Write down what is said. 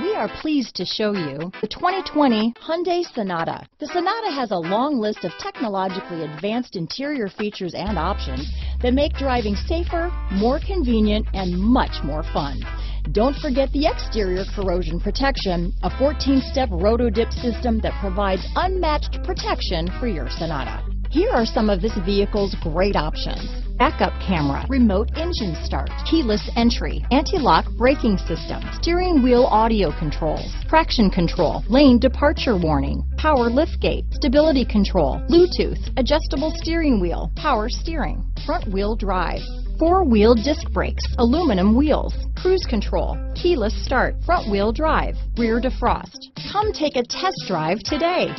We are pleased to show you the 2020 Hyundai Sonata. The Sonata has a long list of technologically advanced interior features and options that make driving safer, more convenient, and much more fun. Don't forget the exterior corrosion protection, a 14-step roto-dip system that provides unmatched protection for your Sonata. Here are some of this vehicle's great options. Backup camera, remote engine start, keyless entry, anti-lock braking system, steering wheel audio controls, traction control, lane departure warning, power liftgate, stability control, Bluetooth, adjustable steering wheel, power steering, front wheel drive, four-wheel disc brakes, aluminum wheels, cruise control, keyless start, front wheel drive, rear defrost. Come take a test drive today.